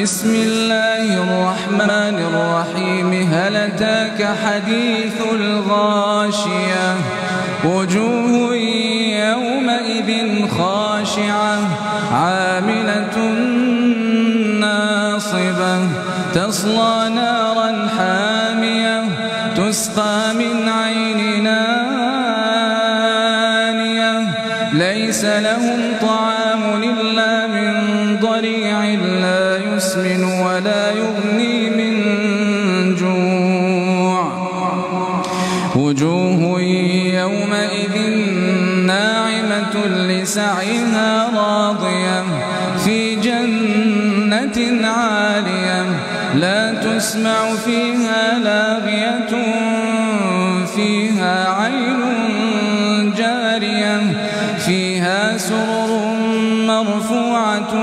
بسم الله الرحمن الرحيم هل أتاك حديث الغاشية؟ وجوه يومئذ خاشعة. عاملة ناصبة. تصلى نارا حامية. تسقى من عين نانية. ليس لهم طعام إلا من ضريع يسمن ولا يغني من جوع. وجوه يومئذ ناعمة لسعيها راضية في جنة عالية. لا تسمع فيها لاغية فيها عين جارية فيها سرر مرفوعة.